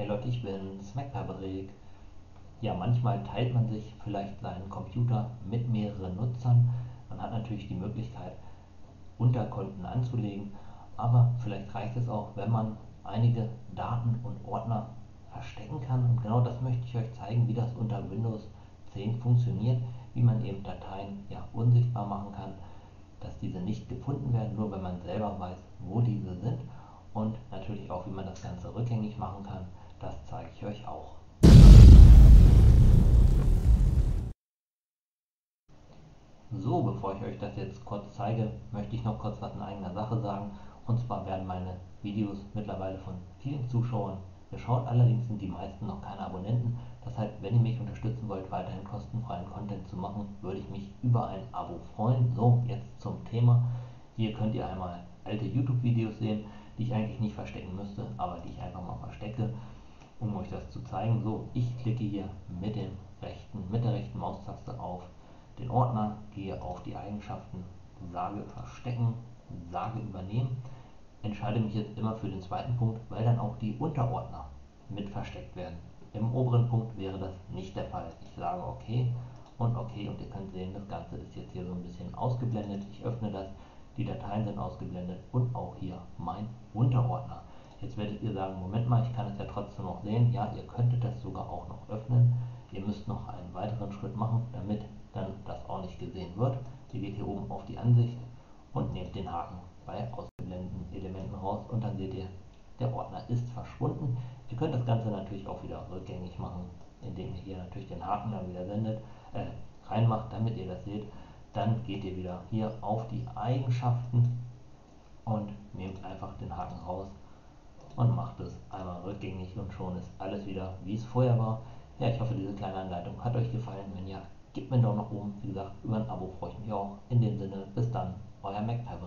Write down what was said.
Hey Leute, ich bin's, MacPatrick. Ja, manchmal teilt man sich vielleicht seinen Computer mit mehreren Nutzern. Man hat natürlich die Möglichkeit, Unterkonten anzulegen, aber vielleicht reicht es auch, wenn man einige Daten und Ordner verstecken kann. Und genau das möchte ich euch zeigen, wie das unter Windows 10 funktioniert, wie man eben Dateien ja, unsichtbar machen kann, dass diese nicht gefunden werden, nur wenn man selber weiß, wo diese sind. Und natürlich auch, wie man das Ganze rückgängig machen kann, das zeige ich euch auch. So, bevor ich euch das jetzt kurz zeige, möchte ich noch kurz was in eigener Sache sagen. Und zwar werden meine Videos mittlerweile von vielen Zuschauern geschaut. Allerdings sind die meisten noch keine Abonnenten. Das heißt, wenn ihr mich unterstützen wollt, weiterhin kostenfreien Content zu machen, würde ich mich über ein Abo freuen. So, jetzt zum Thema. Hier könnt ihr einmal alte YouTube-Videos sehen, die ich eigentlich nicht verstecken müsste, aber die ich einfach mal verstecke, das zu zeigen. So, ich klicke hier mit, dem rechten, mit der rechten Maustaste auf den Ordner, gehe auf die Eigenschaften, sage verstecken, sage übernehmen, entscheide mich jetzt immer für den zweiten Punkt, weil dann auch die Unterordner mit versteckt werden. Im oberen Punkt wäre das nicht der Fall. Ich sage OK und OK und ihr könnt sehen, das Ganze ist jetzt hier so ein bisschen ausgeblendet. Ich öffne das, die Dateien sind ausgeblendet und auch hier mein Unterordner. Jetzt werdet ihr sagen, Moment mal, ich kann es ja trotzdem noch sehen. Ja, ihr könntet das sogar auch noch öffnen. Ihr müsst noch einen weiteren Schritt machen, damit dann das auch nicht gesehen wird. Ihr geht hier oben auf die Ansicht und nehmt den Haken bei ausgeblendeten Elementen raus und dann seht ihr, der Ordner ist verschwunden. Ihr könnt das Ganze natürlich auch wieder rückgängig machen, indem ihr hier natürlich den Haken dann wieder sendet, äh, reinmacht, damit ihr das seht. Dann geht ihr wieder hier auf die Eigenschaften und nehmt einfach den Haken raus und macht es rückgängig und schon ist alles wieder wie es vorher war. Ja, ich hoffe, diese kleine Anleitung hat euch gefallen. Wenn ja, gebt mir einen Daumen nach oben. Wie gesagt, über ein Abo freue ich mich auch. In dem Sinne, bis dann, euer MacPav.